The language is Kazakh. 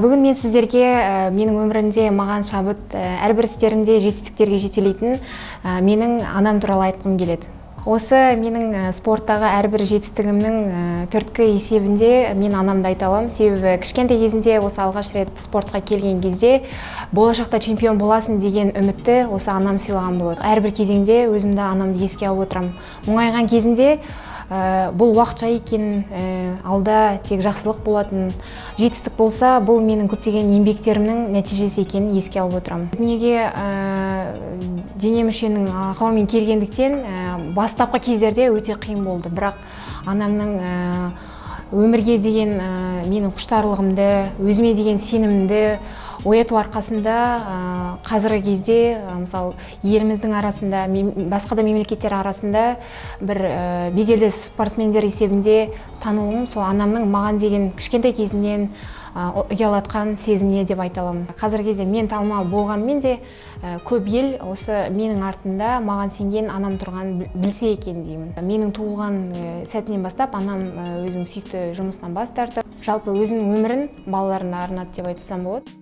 бүгін мен сіздерге ә, менің өмірімде маған шабыт ә, әрбір істерімде жетістіктерге жетелейтін ә, менің анам туралы айтқым келеді. Осы менің спорттағы әрбір жетістігімнің түрткі есебінде мен анамды айта аламын. Себебі кішкентай кезінде осы алғаш рет спортқа келген кезде болашақта чемпион боласың деген үмітті осы анам сыйлаған болады. Әрбір кезеңде өзімді анамды еске алып отырамын. Мұңайған кезінде бұл уақытша екенін ә, алда тек жақсылық болатын жетістік болса бұл менің көптеген еңбектерімнің нәтижесі екенін еске алып отырамын дүниеге ә, дене мүшенің ақауымен келгендіктен бастапқы кездерде өте қиын болды. Бірақ анамның өмірге деген менің құштарлығымды өзіме деген сенімімді ояту арқасында қазіргі кезде мысалы еліміздің арасында басқа да мемлекеттер арасында бір беделді спортсмендер есебінде танылуым сол анамның маған деген кішкентай кезінен ұялатқан сезіміне деп айта аламын. Қазіргі кезде мен танымал болғанымен де көп ел осы менің артында маған сенген анам тұрғанын білсе екен деймін. Менің туылған сәтінен бастап анам өзінің сүйікті жұмысынан бас тартып жалпы өзінің өмірін балаларына арнады деп айтсам болады.